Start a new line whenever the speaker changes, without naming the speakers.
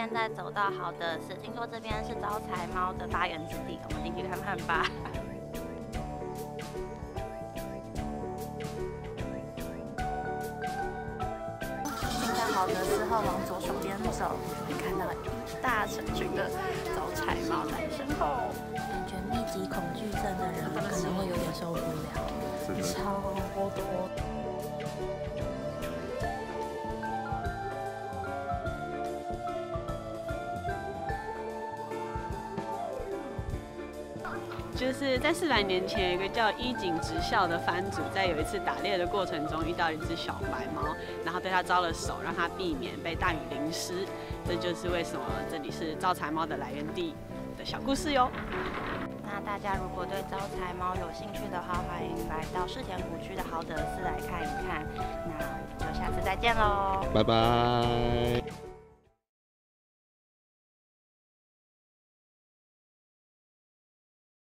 现在走到好的是，听说这边是招财猫的发源之地，我们进去看看吧。进到好的之后，往左手边走，会看到一大成群的招财猫在身后。感觉密集恐惧症的人可能会有点受不了，超多。
就是在四百年前，有一个叫伊井直孝的藩主，在有一次打猎的过程中遇到一只小白猫，然后对它招了手，让它避免被大雨淋湿。这就是为什么这里是招财猫的来源地的小故事哟。
那大家如果对招财猫有兴趣的话，欢迎来到世田谷区的豪德寺来看一看。那就下次再见喽，
拜拜。